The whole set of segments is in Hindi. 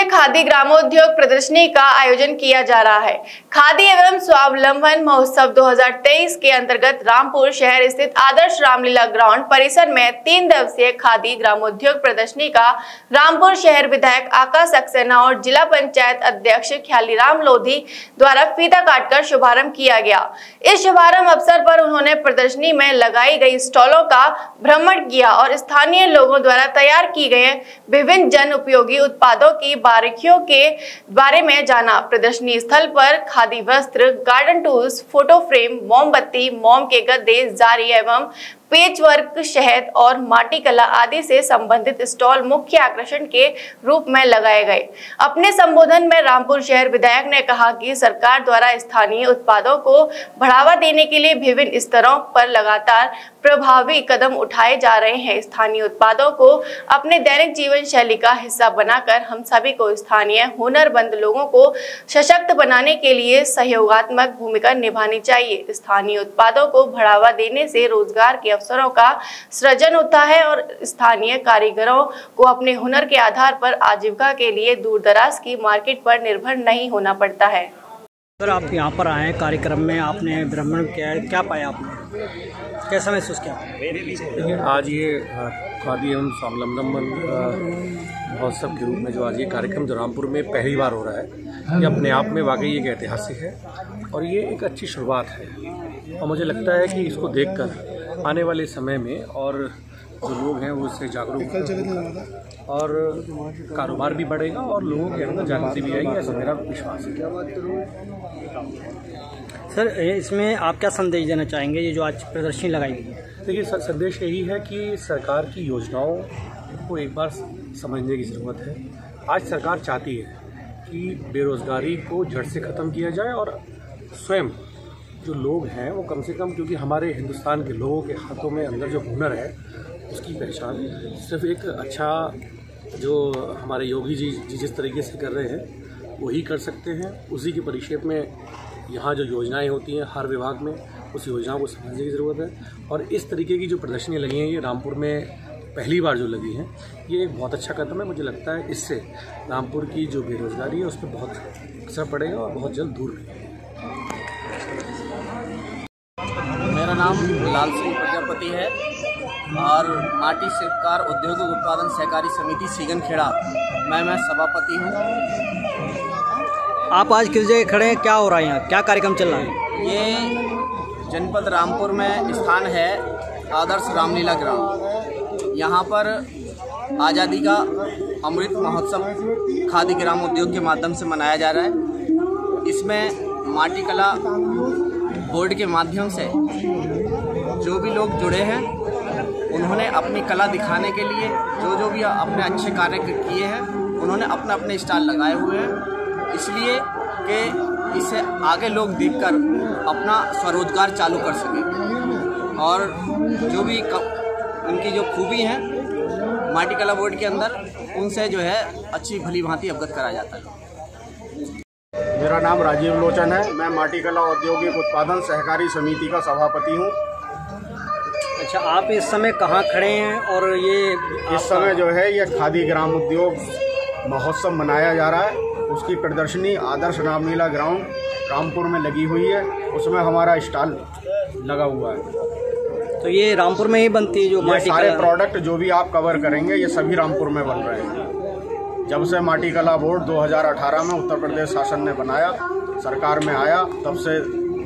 दिवसीय खादी ग्रामोद्योग प्रदर्शनी का आयोजन किया जा रहा है। खादी एवं स्वावलंबन महोत्सव 2023 के अंतर्गत रामपुर शहर स्थित आदर्श रामलीला ग्राउंड परिसर में तीन दिवसीय खादी ग्रामोद्योग प्रदर्शनी का रामपुर शहर विधायक आकाश सक्सेना और जिला पंचायत अध्यक्ष ख्यालीराम लोधी द्वारा फीता काटकर शुभारंभ किया गया। इस शुभारंभ अवसर पर उन्होंने प्रदर्शनी में लगाई गई स्टॉलों का भ्रमण किया और स्थानीय लोगों द्वारा तैयार की गए विभिन्न जन उपयोगी उत्पादों की बारीकियों के बारे में जाना। प्रदर्शनी स्थल पर खादी वस्त्र गार्डन टूल्स फ़ोटो फ्रेम मोमबत्ती, मोम के गद्दे जारी एवं पेच वर्क, शहद और माटी कला आदि से संबंधित स्टॉल मुख्य आकर्षण के रूप में लगाए गए। अपने संबोधन में रामपुर शहर विधायक ने कहा कि सरकार द्वारा स्थानीय उत्पादों को बढ़ावा देने के लिए विभिन्न स्तरों पर लगातार प्रभावी कदम उठाए जा रहे हैं। स्थानीय उत्पादों को अपने दैनिक जीवन शैली का हिस्सा बनाकर हम सभी को स्थानीय हुनरबंद लोगों को सशक्त बनाने के लिए सहयोगात्मक भूमिका निभानी चाहिए। स्थानीय उत्पादों को बढ़ावा देने से रोज़गार के अवसरों का सृजन होता है और स्थानीय कारीगरों को अपने हुनर के आधार पर आजीविका के लिए दूर दराज की मार्केट पर निर्भर नहीं होना पड़ता है। सर आप यहाँ पर आए कार्यक्रम में आपने भ्रमण किया है क्या पाया आपने? कैसा महसूस किया? आज ये खादी एवं स्वावलंबन महोत्सव के रूप में जो आज ये कार्यक्रम जो रामपुर में पहली बार हो रहा है ये अपने आप में वाकई एक ऐतिहासिक है और ये एक अच्छी शुरुआत है। और मुझे लगता है कि इसको देखकर आने वाले समय में और जो लोग हैं वो इससे जागरूक और कारोबार भी बढ़ेगा और लोगों के अंदर जागृति भी आएगी ऐसा मेरा विश्वास है। सर इसमें आप क्या संदेश देना चाहेंगे ये जो आज प्रदर्शनी लगाई गई है? देखिए सर संदेश यही है कि सरकार की योजनाओं को एक बार समझने की ज़रूरत है। आज सरकार चाहती है कि बेरोज़गारी को जड़ से ख़त्म किया जाए और स्वयं जो लोग हैं, वो कम से कम क्योंकि हमारे हिंदुस्तान के लोगों के हाथों में अंदर जो हुनर है, उसकी पहचान सिर्फ़ एक अच्छा जो हमारे योगी जी जी जिस तरीके से कर रहे हैं, वही कर सकते हैं। उसी के परिक्षेप में यहाँ जो योजनाएँ होती हैं, हर विभाग में, उस योजनाओं को समझने की ज़रूरत है। और इस तरीके की जो प्रदर्शनियाँ लगी हैं, ये रामपुर में पहली बार जो लगी हैं, ये एक बहुत अच्छा कदम है। मुझे लगता है इससे रामपुर की जो बेरोज़गारी है, उस पर बहुत असर पड़ेगा और बहुत जल्द दूर भी नाम लाल सिंह प्रजापति है और माटी शिल्पकार उद्योग उत्पादन सहकारी समिति सीगन खेड़ा मैं मैं सभापति हूँ। आप आज किस जगह खड़े हैं? क्या हो रहा है यहाँ? क्या कार्यक्रम चल रहा है? ये जनपद रामपुर में स्थान है आदर्श रामलीला ग्राम। यहाँ पर आज़ादी का अमृत महोत्सव खादी ग्राम उद्योग के माध्यम से मनाया जा रहा है। इसमें माटी कला बोर्ड के माध्यम से जो भी लोग जुड़े हैं, उन्होंने अपनी कला दिखाने के लिए जो जो भी अपने अच्छे कार्य किए हैं, उन्होंने अपने अपने स्टाल लगाए हुए हैं। इसलिए कि इसे आगे लोग देखकर अपना स्वरोजगार चालू कर सकें। और जो भी उनकी जो खूबी हैं, माटी कला बोर्ड के अंदर, उनसे जो है अच्छी भली भांति अवगत कराया जाता है। मेरा नाम राजीव लोचन है। मैं माटी कला औद्योगिक उत्पादन सहकारी समिति का सभापति हूँ। अच्छा आप इस समय कहाँ खड़े हैं और ये इस समय जो है ये खादी ग्राम उद्योग महोत्सव मनाया जा रहा है। उसकी प्रदर्शनी आदर्श रामलीला ग्राउंड रामपुर में लगी हुई है। उसमें हमारा स्टॉल लगा हुआ है। तो ये रामपुर में ही बनती है जो ये सारे प्रोडक्ट जो भी आप कवर करेंगे ये सभी रामपुर में बन रहे हैं। जब से माटी कला बोर्ड 2018 में उत्तर प्रदेश शासन ने बनाया सरकार में आया तब से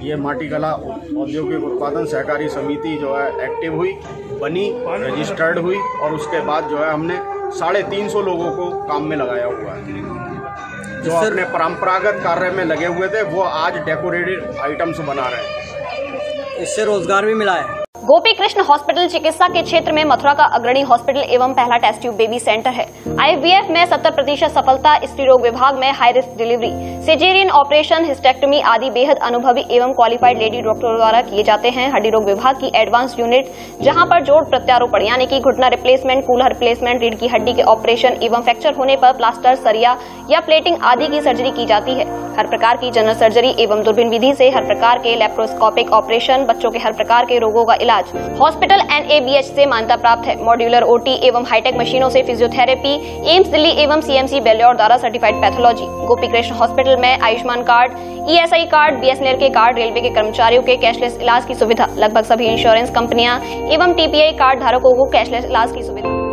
ये माटी कला औद्योगिक उत्पादन सहकारी समिति जो है एक्टिव हुई बनी रजिस्टर्ड हुई और उसके बाद जो है हमने साढ़े तीन सौ लोगों को काम में लगाया हुआ है। जो अपने परंपरागत कार्य में लगे हुए थे वो आज डेकोरेटेड आइटम्स बना रहे हैं। इससे रोज़गार भी मिला है। गोपी कृष्ण हॉस्पिटल चिकित्सा के क्षेत्र में मथुरा का अग्रणी हॉस्पिटल एवं पहला टेस्ट ट्यूब बेबी सेंटर है। आईवीएफ में 70 प्रतिशत सफलता, स्त्री रोग विभाग में high risk delivery caesarean operation hysterectomy आदि बेहद अनुभवी एवं क्वालिफाइड लेडी डॉक्टरों द्वारा किए जाते हैं। हड्डी रोग विभाग की एडवांस यूनिट जहाँ पर जोड़ प्रत्यारोपण, यानी कि घुटना रिप्लेसमेंट कूलर रिप्लेसमेंट रीढ़ की हड्डी के ऑपरेशन एवं फ्रैक्चर होने पर प्लास्टर सरिया या प्लेटिंग आदि की सर्जरी की जाती है। हर प्रकार की जनरल सर्जरी एवं दूरबीन विधि से हर प्रकार के लेप्रोस्कोपिक ऑपरेशन बच्चों के हर प्रकार के रोगों का इलाज इलाज। हॉस्पिटल एन से मान्यता प्राप्त है। मॉड्यूलर ओटी एवं हाईटेक मशीनों से फिजियोथेरेपी, एम्स, दिल्ली एवं सीएमसी बेल्योर द्वारा certified pathology. Gopi Krishna hospital में Ayushman card ESI card BSNL के कार्ड, रेलवे के कर्मचारियों के कैशलेस इलाज की सुविधा। लगभग सभी इंश्योरेंस कंपनियाँ एवं टीपीआई कार्ड धारकों को कैशलेस इलाज की सुविधा।